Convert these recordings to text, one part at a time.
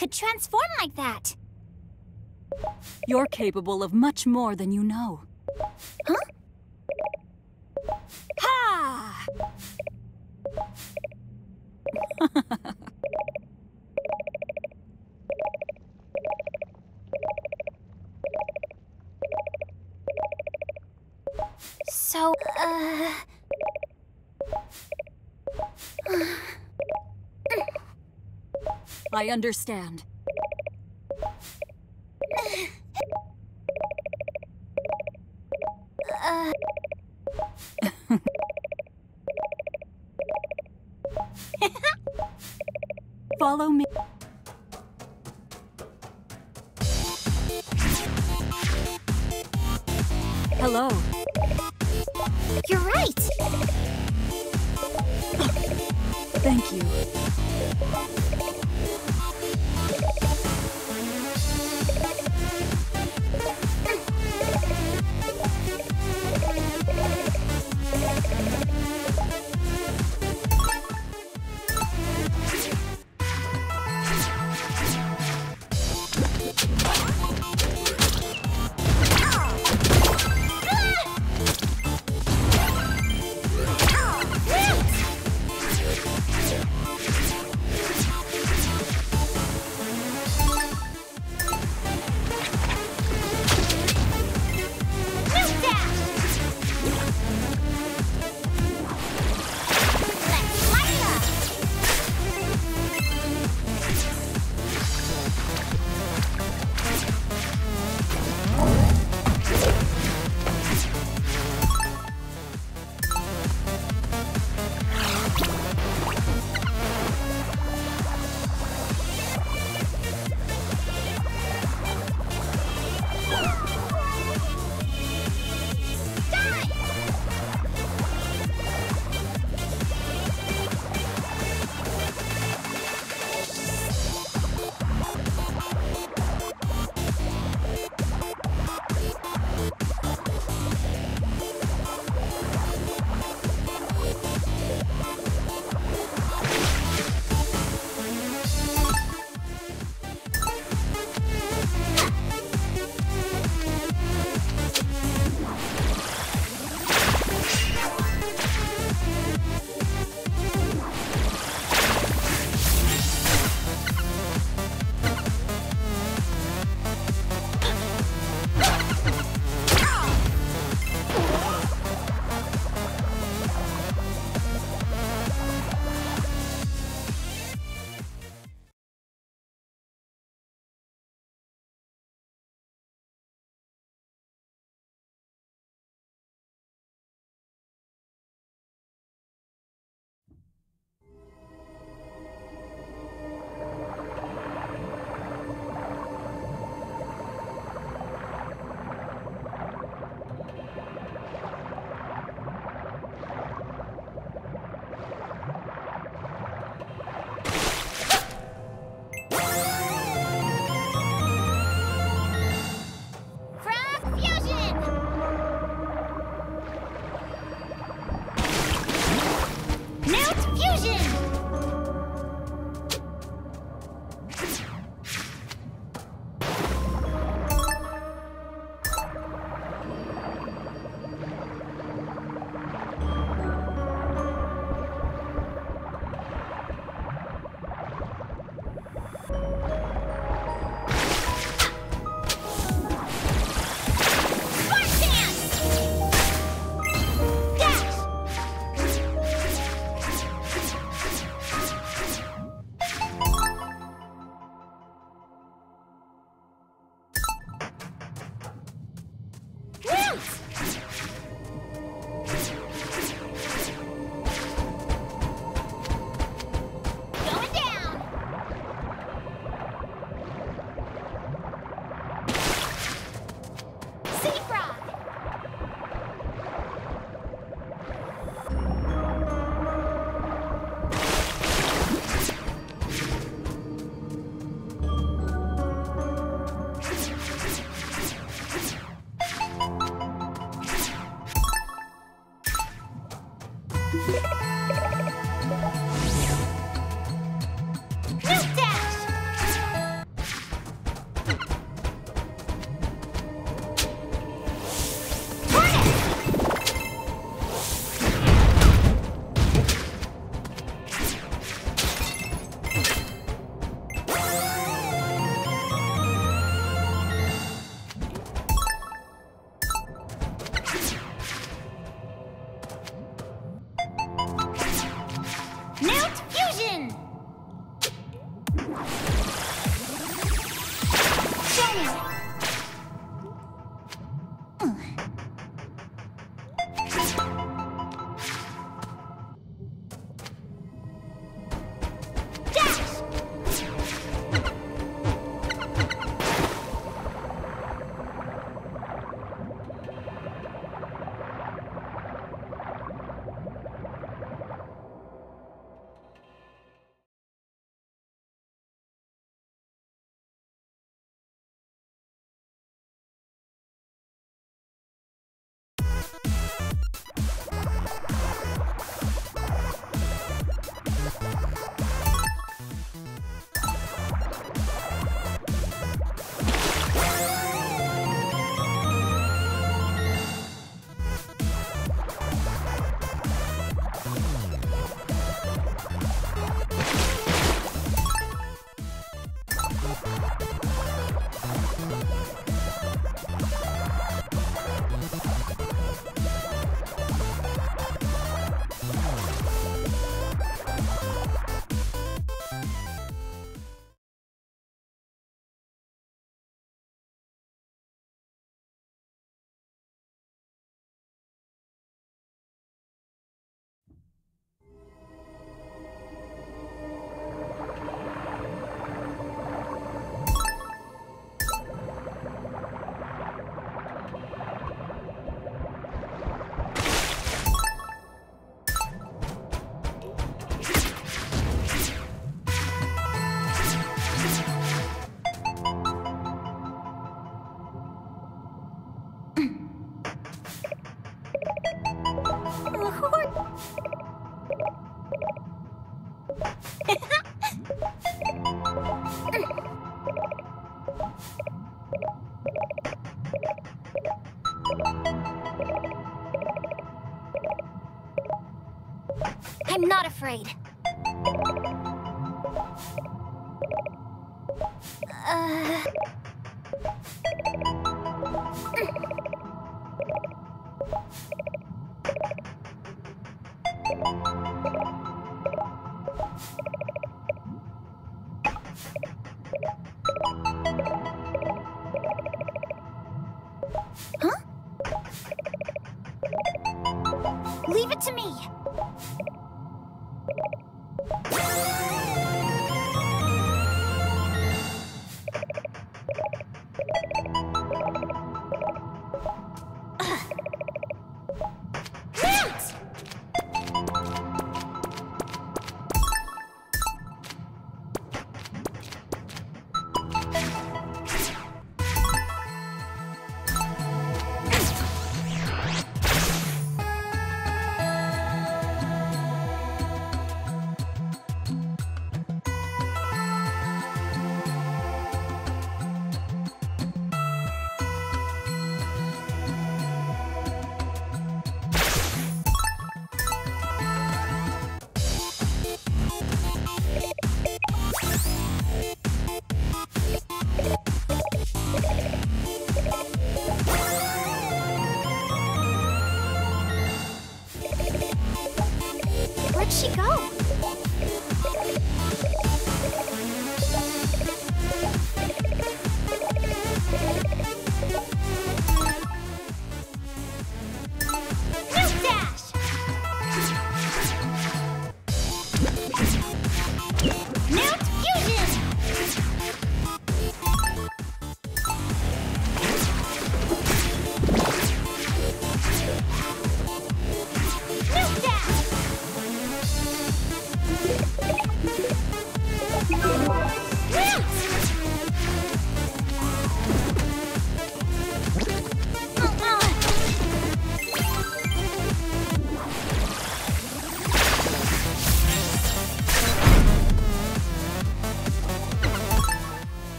could transform like that. You're capable of much more than you know. Huh? Ha! So, uh... I understand.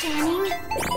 scanning?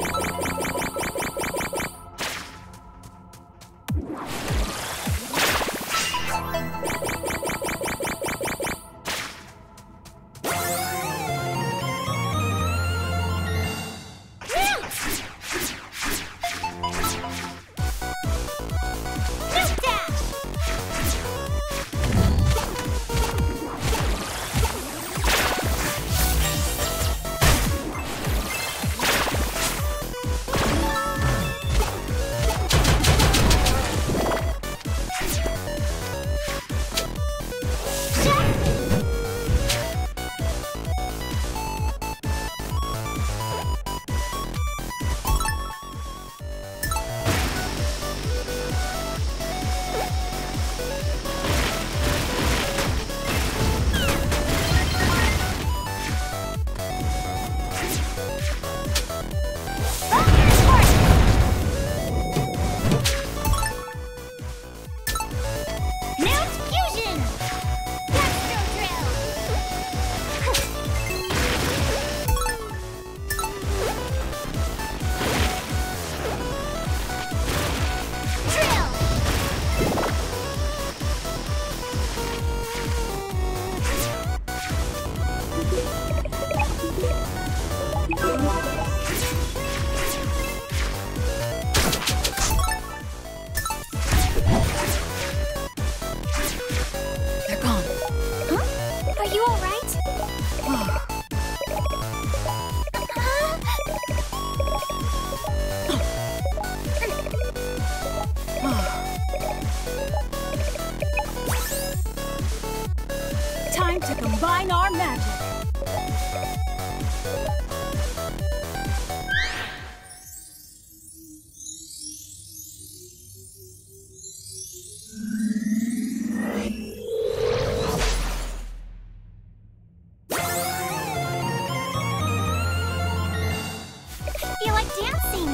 Feel like dancing.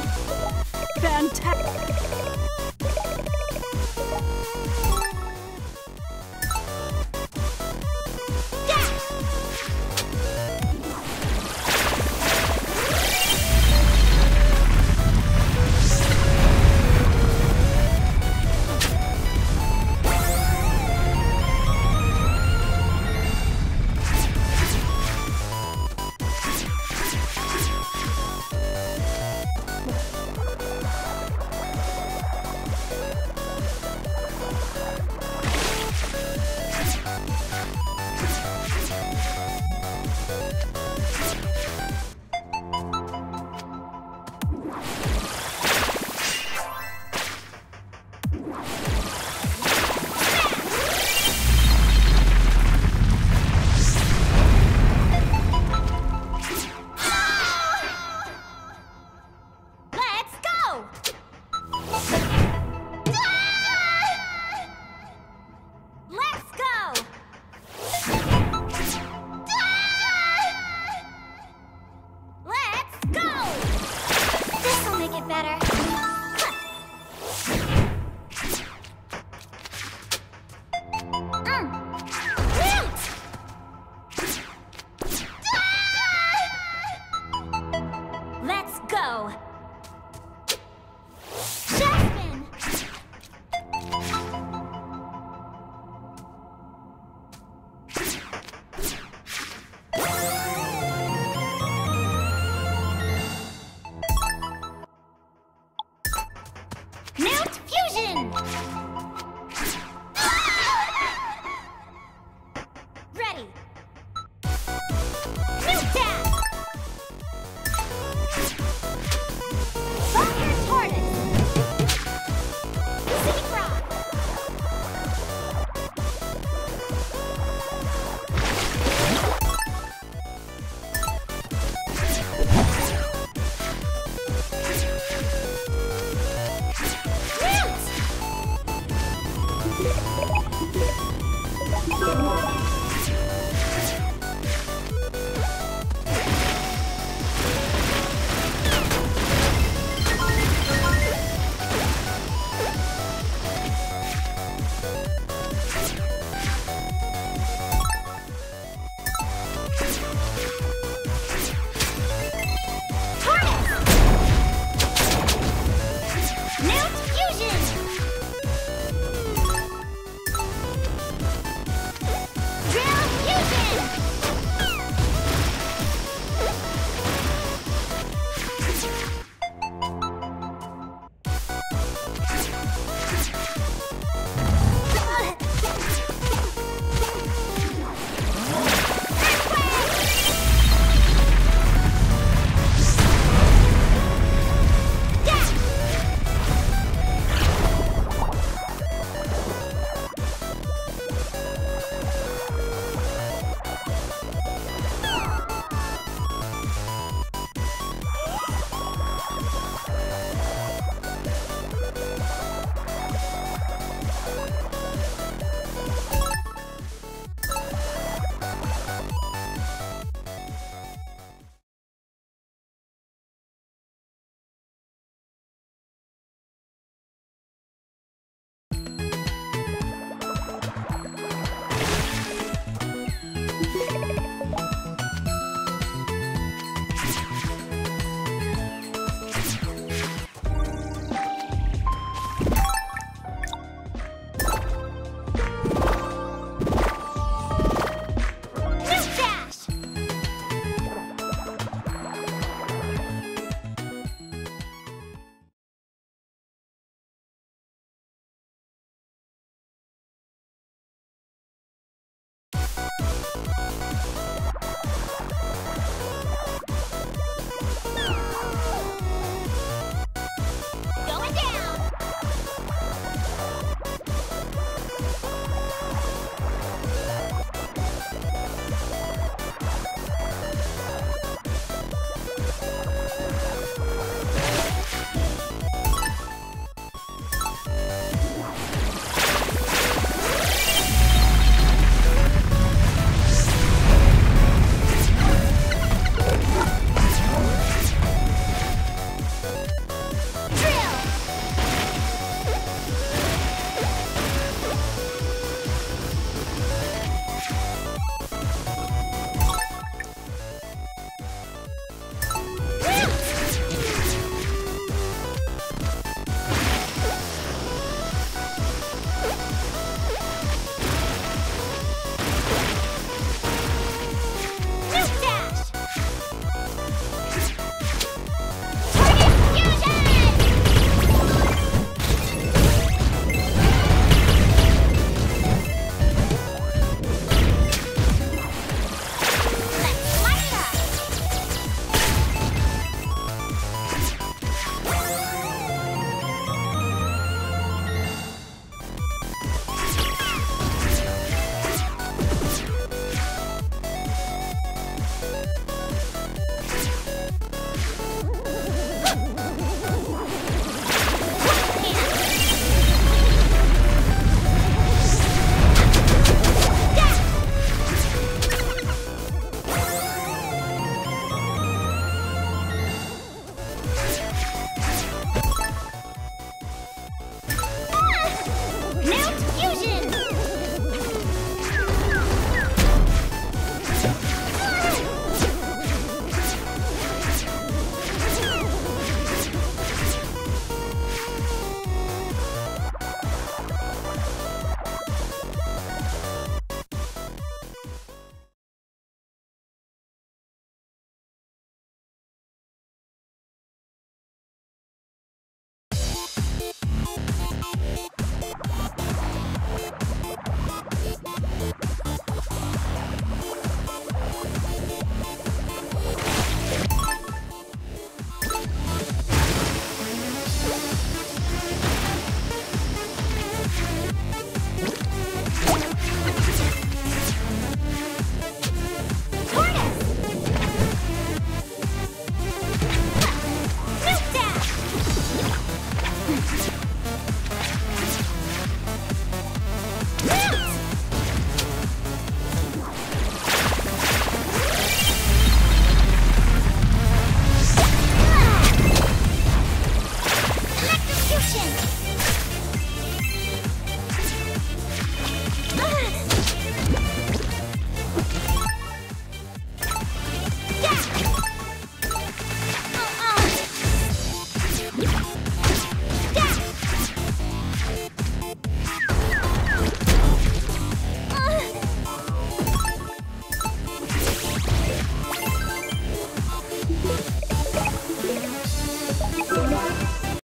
Fantastic.